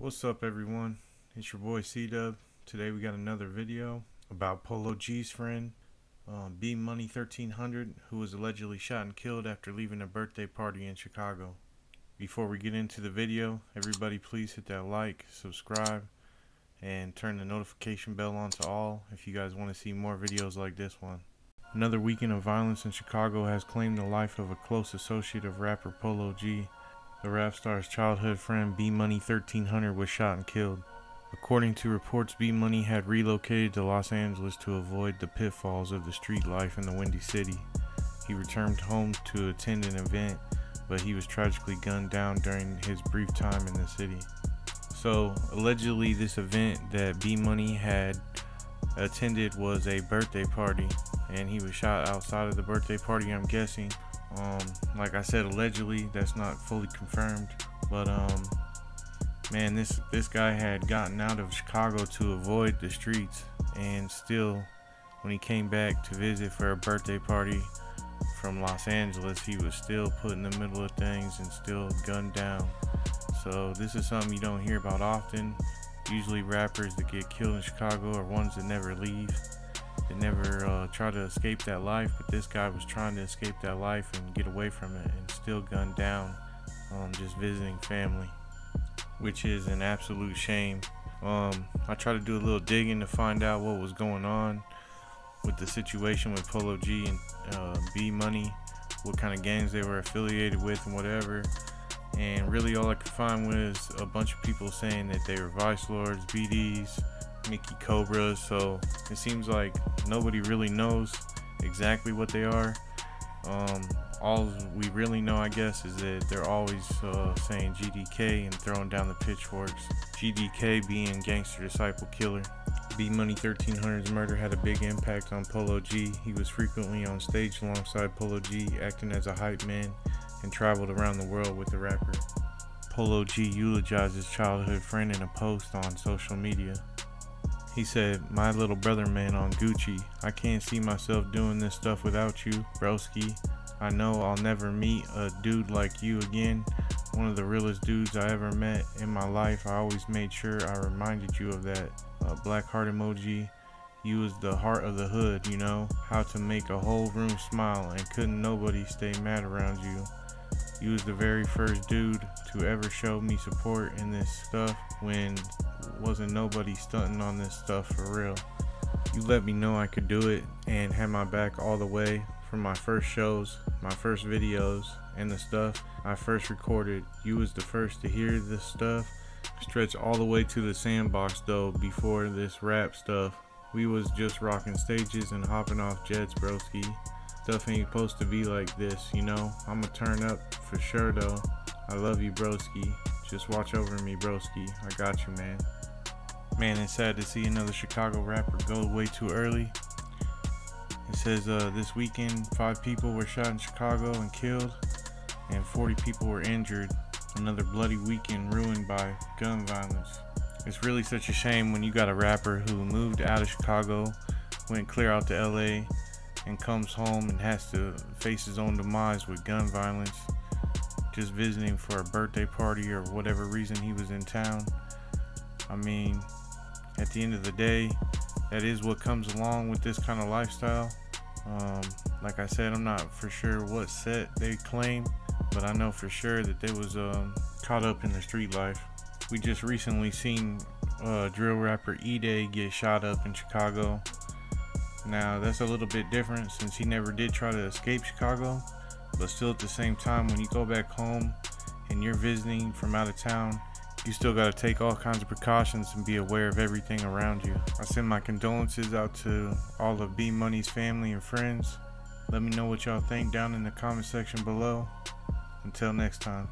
What's up everyone? It's your boy C-Dubb. Today we got another video about Polo G's friend, um, B Money 1300, who was allegedly shot and killed after leaving a birthday party in Chicago. Before we get into the video, everybody please hit that like, subscribe, and turn the notification bell on to all if you guys want to see more videos like this one. Another weekend of violence in Chicago has claimed the life of a close associate of rapper Polo G. The rap star's childhood friend B Money 1300 was shot and killed. According to reports, B Money had relocated to Los Angeles to avoid the pitfalls of the street life in the Windy City. He returned home to attend an event, but he was tragically gunned down during his brief time in the city. So, allegedly, this event that B Money had attended was a birthday party, and he was shot outside of the birthday party, I'm guessing. Um, like I said, allegedly, that's not fully confirmed, but um, man, this this guy had gotten out of Chicago to avoid the streets, and still, when he came back to visit for a birthday party from Los Angeles, he was still put in the middle of things and still gunned down. So this is something you don't hear about often. Usually, rappers that get killed in Chicago are ones that never leave. Never uh, try to escape that life, but this guy was trying to escape that life and get away from it and still gunned down um, just visiting family, which is an absolute shame. Um, I tried to do a little digging to find out what was going on with the situation with Polo G and uh, B Money, what kind of gangs they were affiliated with and whatever. And really, all I could find was a bunch of people saying that they were Vice Lords, BDs, Mickey Cobras. So it seems like nobody really knows exactly what they are. Um, all we really know, I guess, is that they're always uh, saying GDK and throwing down the pitchforks. GDK being Gangster Disciple Killer. B Money 1300's murder had a big impact on Polo G. He was frequently on stage alongside Polo G, acting as a hype man, and traveled around the world with the rapper. Polo G eulogized his childhood friend in a post on social media. He said, My little brother man on Gucci, I can't see myself doing this stuff without you, broski. I know I'll never meet a dude like you again. One of the realest dudes I ever met in my life. I always made sure I reminded you of that. Uh, black heart emoji. You was the heart of the hood, you know, how to make a whole room smile and couldn't nobody stay mad around you. You was the very first dude to ever show me support in this stuff when wasn't nobody stunting on this stuff for real. You let me know I could do it and had my back all the way from my first shows, my first videos, and the stuff I first recorded. You was the first to hear this stuff. Stretch all the way to the sandbox though before this rap stuff. We was just rocking stages and hopping off jets, broski. Stuff ain't supposed to be like this, you know? I'ma turn up for sure though. I love you, broski. Just watch over me, broski. I got you, man. Man, it's sad to see another Chicago rapper go way too early. It says uh, this weekend, five people were shot in Chicago and killed, and 40 people were injured. Another bloody weekend ruined by gun violence. It's really such a shame when you got a rapper who moved out of Chicago, went clear out to LA, and comes home and has to face his own demise with gun violence just visiting for a birthday party or whatever reason he was in town. I mean, at the end of the day, that is what comes along with this kind of lifestyle. Um, like I said, I'm not for sure what set they claim, but I know for sure that they was um, caught up in the street life. We just recently seen uh, drill rapper Edai get shot up in Chicago. Now that's a little bit different since he never did try to escape Chicago. But still, at the same time, when you go back home and you're visiting from out of town, you still got to take all kinds of precautions and be aware of everything around you. I send my condolences out to all of B Money's family and friends. Let me know what y'all think down in the comment section below. Until next time.